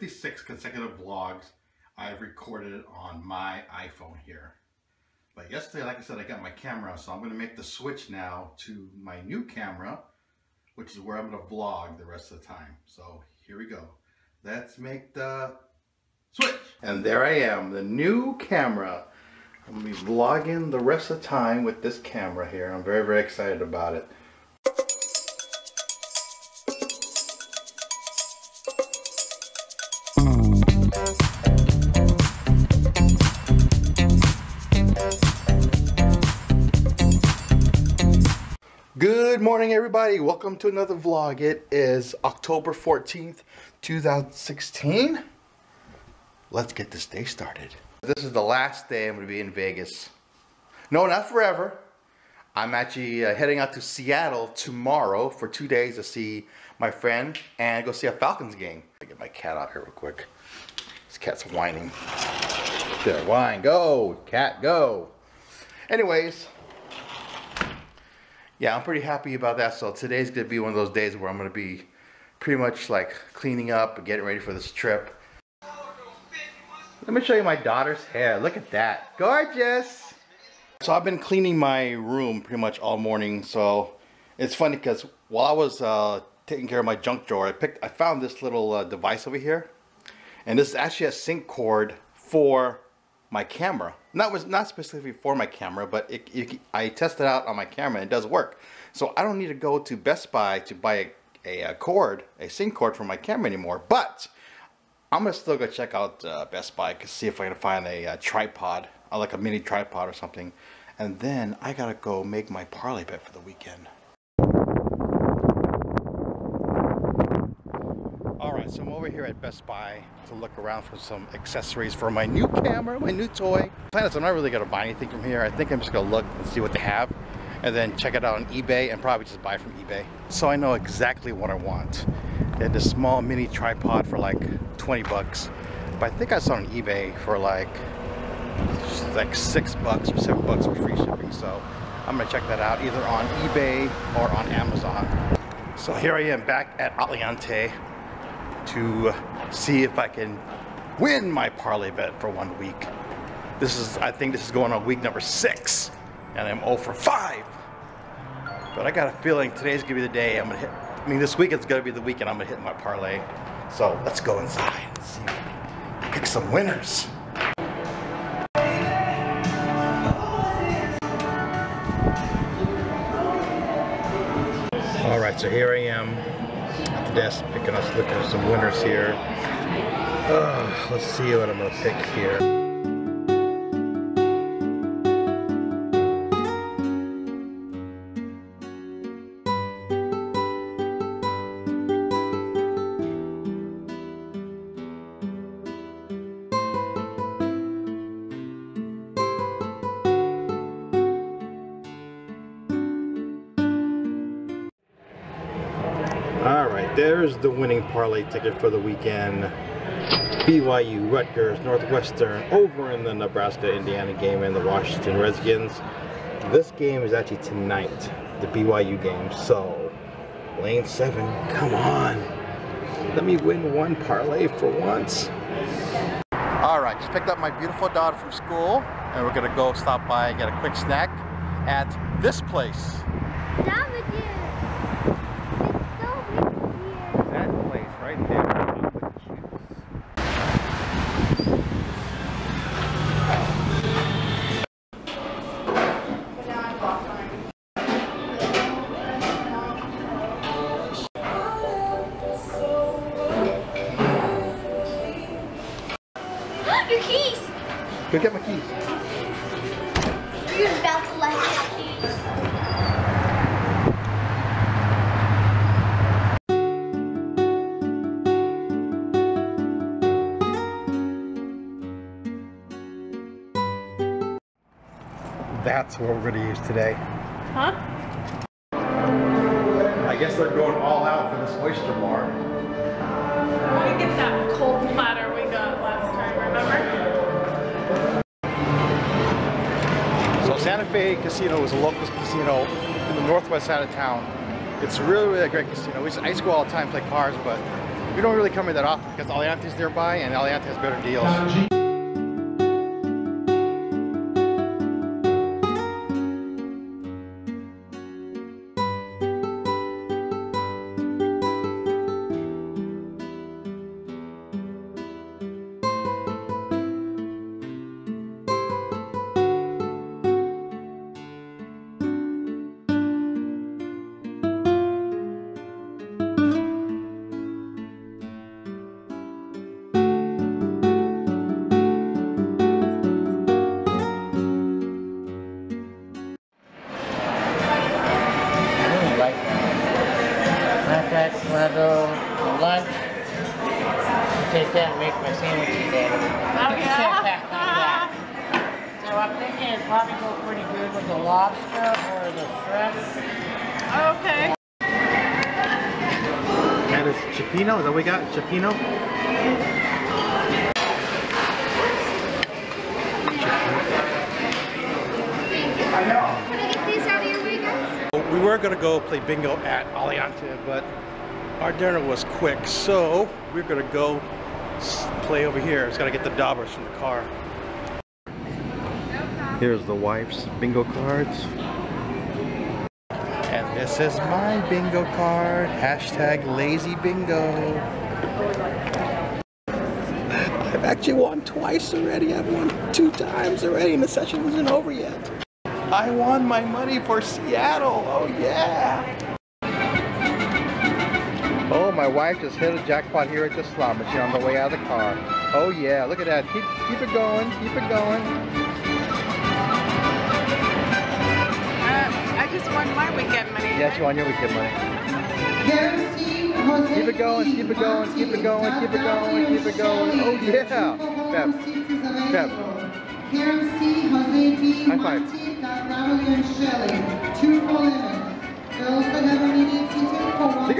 56 consecutive vlogs I've recorded on my iPhone here. But yesterday, like I said, I got my camera, so I'm going to make the switch now to my new camera, which is where I'm going to vlog the rest of the time. So here we go. Let's make the switch. And there I am, the new camera. I'm going to be vlogging the rest of the time with this camera here. I'm very, very excited about it. Good morning everybody, welcome to another vlog. It is October 14th, 2016. Let's get this day started. This is the last day I'm going to be in Vegas. No, not forever. I'm actually uh, heading out to Seattle tomorrow for two days to see my friend and go see a Falcons game. I get my cat out here real quick. This cat's whining. There, whine, go, cat, go. Anyways, yeah, I'm pretty happy about that. So today's gonna be one of those days where I'm gonna be pretty much like cleaning up and getting ready for this trip. Let me show you my daughter's hair. Look at that, gorgeous. So I've been cleaning my room pretty much all morning. So it's funny because while I was uh, taking care of my junk drawer, I picked, I found this little uh, device over here. And this is actually a sync cord for my camera. Not was not specifically for my camera, but it, it, I tested out on my camera and it does work. So I don't need to go to Best Buy to buy a, a, cord, a sync cord for my camera anymore. But I'm gonna still go check out uh, Best Buy to see if I can find a, a tripod, uh, like a mini tripod or something. And then I gotta go make my parlay bet for the weekend. So I'm over here at Best Buy to look around for some accessories for my new camera, my new toy. Plan I'm not really to buy anything from here. I think I'm just to look and see what they have and then check it out on eBay and probably just buy from eBay. So I know exactly what I want. They had this small mini tripod for like 20 bucks. But I think I saw on eBay for like like six bucks or seven bucks with free shipping. So I'm gonna check that out either on eBay or on Amazon. So here I am back at Aliante to see if I can win my parlay bet for one week. This is, I think this is going on week number six, and I'm 0 for 5. But I got a feeling today's gonna be the day I'm gonna hit. I mean, this weekend's gonna be the weekend I'm gonna hit my parlay. So let's go inside and see, pick some winners. All right, so here I am desk picking us, looking at some winners here. Uh, let's see what I'm gonna pick here. There's the winning parlay ticket for the weekend. BYU, Rutgers, Northwestern, over in the Nebraska-Indiana game and the Washington Redskins. This game is actually tonight, the BYU game. So, lane seven, come on. Let me win one parlay for once. All right, just picked up my beautiful daughter from school, and we're gonna go stop by and get a quick snack at this place. Down with you. That's what we're gonna use today. Huh? I guess they're going all out for this oyster bar. We're gonna get that cold platter we got last time, remember? So Santa Fe Casino is a local casino in the northwest side of town. It's really, really a great casino. We used, I used to go all the time play cards, but we don't really come here that often because Aliante's nearby and Aliante has better deals. Take that and make my sandwiches out of it. Oh, yeah? So I'm thinking it'd probably go pretty good with the lobster or the shrimp. okay. That is Cioppino, is that what we got? Cioppino? Can I get these out of your way, guys? We were gonna go play bingo at Aliante, but our dinner was quick, so we're gonna go s- play over here. It's gotta get the daubers from the car. Here's the wife's bingo cards. And this is my bingo card. Hashtag lazy bingo. I've actually won twice already. I've won two times already and the session isn't over yet. I won my money for Seattle. Oh yeah. Oh, my wife just hit a jackpot here at the slot machine on the way out of the car. Oh yeah, look at that. Keep keep it going. Keep it going. Uh, I just won my weekend money. Yes, you won your weekend money. Keep Keep it going, keep it going, keep it going, keep it going, keep it going. Oh yeah. Pep. Pep. Karen C, Jose B, High five.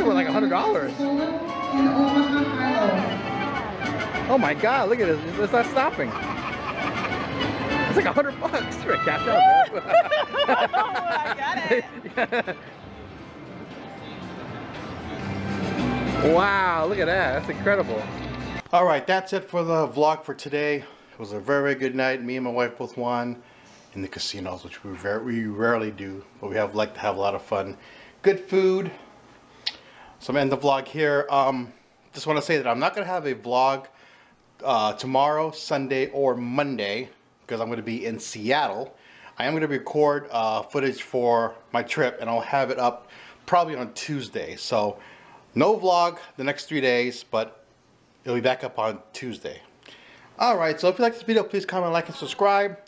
Ticket for one. think it was like $100. In Omaha, Iowa. Oh my god, look at this. It's not stopping. It's like a hundred bucks. You're a cash out, man. Oh, I got it. Wow, look at that. That's incredible. All right, that's it for the vlog for today. It was a very, very good night. Me and my wife both won in the casinos, which we very we rarely do, but we have like to have a lot of fun. Good food. So I'm end the vlog here. Um, just want to say that I'm not gonna have a vlog uh, tomorrow, Sunday, or Monday because I'm going to be in Seattle. I am going to record uh, footage for my trip and I'll have it up probably on Tuesday. So no vlog the next three days, but it'll be back up on Tuesday. Alright, so if you like this video, please comment, like, and subscribe.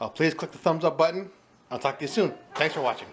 Uh, please click the thumbs up button. I'll talk to you soon. Thanks for watching.